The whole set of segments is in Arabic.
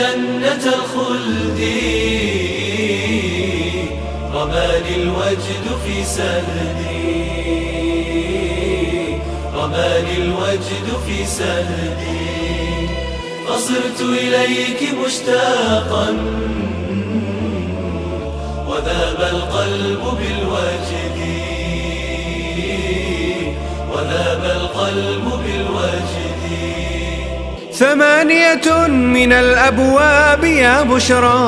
جنة الخلد. رماني الوجد في سهدي. رماني الوجد في سهدي. فصرت إليك مشتاقا. وذاب القلب بالوجد. وذاب القلب بالوجد. ثمانية من الأبواب يا بشرى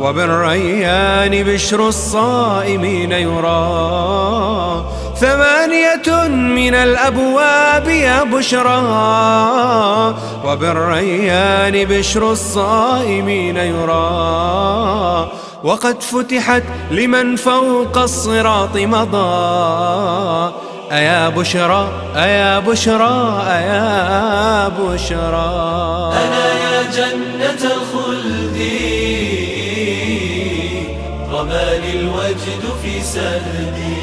وبالريان بشر الصائمين يرى. ثمانية من الأبواب يا بشرى وبالريان بشر الصائمين يرى. وقد فتحت لمن فوق الصراط مضى أيا بشرى أيا بشرى أيا بشرى. أنا يا جنة الخلد رماني الوجد في سهدي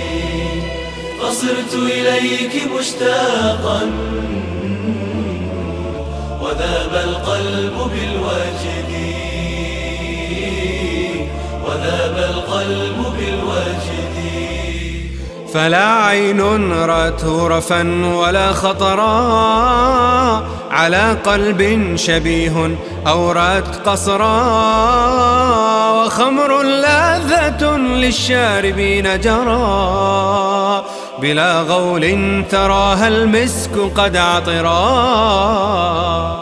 فصرت إليك مشتاقا وذاب القلب بالوجد. وذاب القلب بالوجد. فلا عين رأت رفا ولا خطرا. على قلب شبيه أو رأت قصرا. وخمر لاذة للشاربين جرى بلا غول تراها المسك قد عطرا.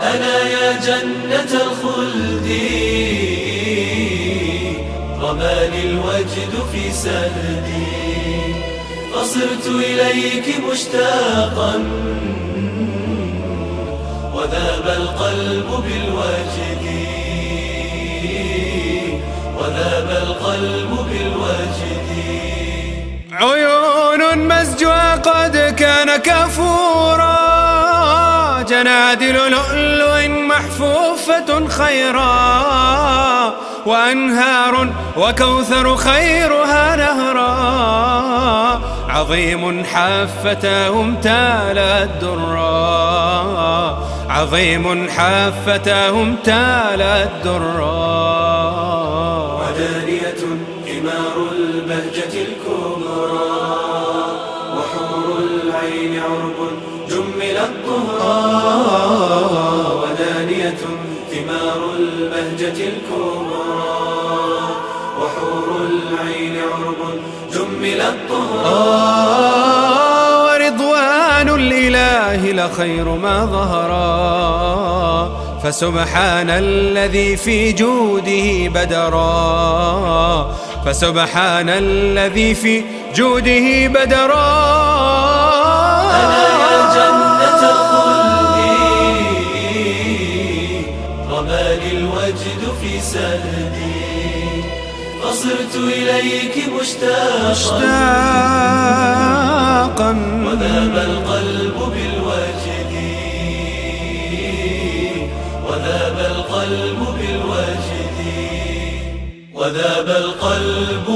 أنا يا جنة الخلد. رماني الوجد في سهدي فصرت إليك مشتاقا. وذاب القلب بالوجد وذاب القلب بالوجد عيون مسجوة قد كان كفورا. جنادل لؤلؤ محفوفة خيرا. وأنهار وكوثر خيرها. عظيم حافتهم تالت درا عظيم حافتهم تالت درا ودانية ثمار البهجة الكبرى. وحور العين عرب جمل الطهرى. ودانية ثمار البهجة الكبرى. وحور العين عرب جمل الطهرى ورضوان الإله لخير ما ظهرا فسبحان الذي في جوده بدرا فسبحان الذي في جوده بدرا أنا يا جنة الخلد. رماني الوجد في سهدي فصرت إليك مشتاقا. مشتاقا. وذاب القلب بالوجد وذاب القلب بالوجد وذاب القلب